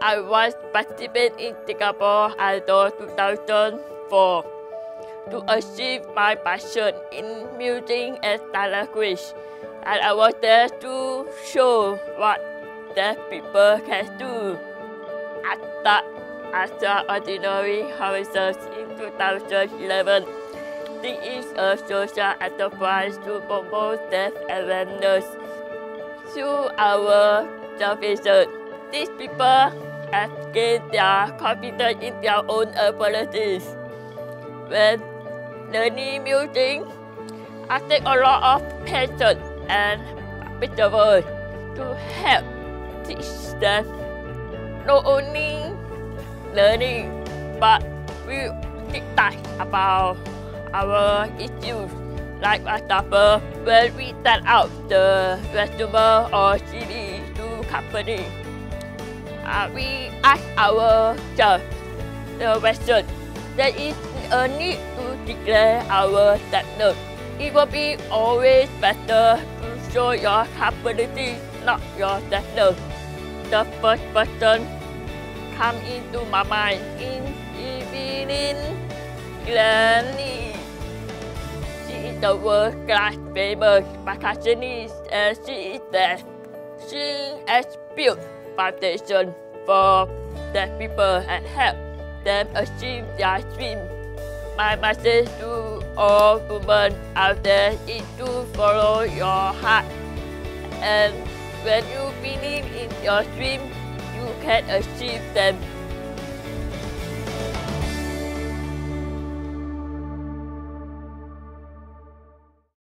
I was participating in Singapore Idol 2004 to achieve my passion in music and language. And I was there to show what deaf people can do. I started as an ordinary officer in 2011. This is a social enterprise to promote deaf awareness through our television. These people gained their confidence in their own abilities. When learning music, I take a lot of patience and perseverance to help teach them not only learning, but we think about our issues. Like for example, when we send out the resume or CV to company, uh, we ask our ourselves the question, there is a need to declare our standard. It will be always better to show your capability, not your standard. The first person come into my mind in Evelyn Glennie. She is the world class famous percussionist and she is deaf. She has built foundation for deaf people and help them achieve their dream. My message to all women out there is to follow your heart. And when you believe in your dream, you can achieve them